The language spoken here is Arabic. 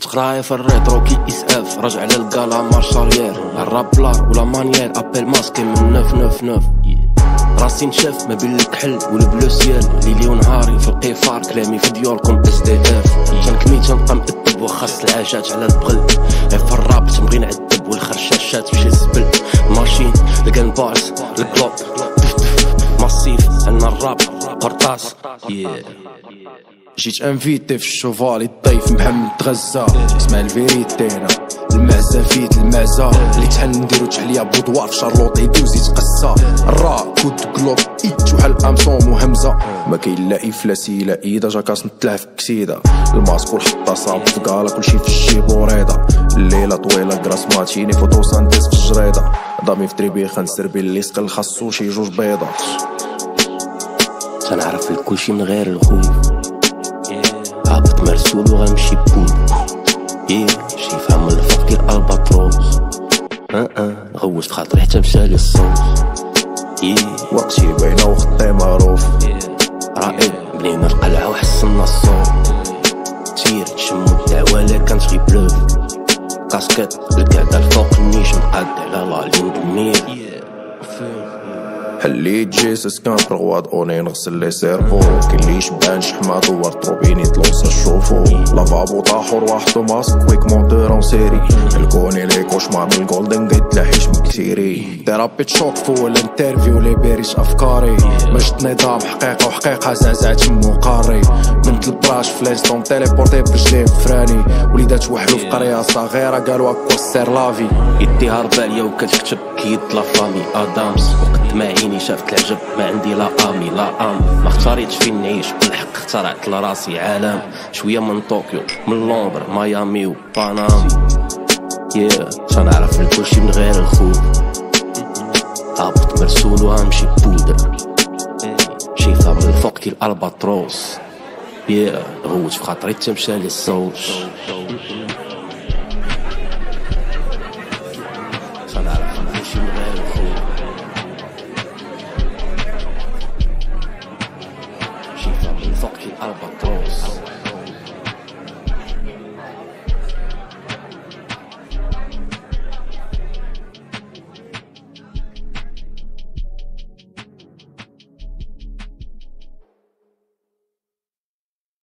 تقراي في الريترو كي اساف رجع للقالا مارش اريير الراب بلار ولا مانيير. أبل ماسكي من نف نف نف. راسي نشاف ما بين الكحل والبلو سيال ليلي ونهاري في القفار كلامي في ديوركم إس دي إف. تنكمي تنبقى مأدب وخاص العاجات على البغل. في الراب تنبغي نعذب والخرشاشات مشي الزبل ماشين الكان بارس الكلوب ماسيف عندنا الراب قرطاس جيت انفيتي في الشوفالي الضيف محمد غزة اسمع الفيريتي هنا المعزة فيت المعزة اللي تحل نديرو تحلية بودوار في شارلوط يدوز يتقسى الرا كود كلوب ايت وحل امصوم وهمزة ما كاين لا افلاسي لا ايدا جاكاس نطلع في كسيدة الماسك والحطة في كالا كلشي في الجيب وريضة الليلة طويلة كراس ماتشيني فوتوسانتيز في الجريدة ضامي في تريبي خنسر اللي سقل خاصو شي جوج بيضة تنعرف الكلشي من غير الخوف. هابط مرسول وغنمشي بول يه شي فهم الفوق ديال الباتروس أه أه. غوشت خاطري حتى مشالي الصوت يه وقتي باينة وخطي معروف. رائد كاسكيت القعدة الفوق النيش مقاد على لا لين بالميل حليت جيسس كان برواد أوني نغسل لي سيرفو؟ كاين لي شبان شحمة دوار تروبيني تلوص شوفو لافابو طاحور وحدو ماسك ويك مونتور أون سيري. الكوني لي كوشمار من الجولدن جيت لاحيش مكتيري تيرابي تشوك فو الانترفيو لي بيريش افكاري مجد نظام حقيقة وحقيقة زعزع تمو قاري بنت البراش فلاش تيليبورتي برجليه فراني وليدات وحلو في قرية صغيرة قالوا اكوا سير لافي يديها ربالية وكتكتب كيد لا فامي ادامز وقد ما عيني شافت العجب ما عندي لا امي لا ام ما اختاريتش فين نعيش بالحق اخترعت لراسي عالم شوية من طوكيو من لندن ميامي وبانام يا تنعرف الكلشي من غير الخوف. هابط مرسول وامشي بودر شايفها من الفوق ديال الباتروس يا غوت في خاطري الصوت الفوق ديال الباتروس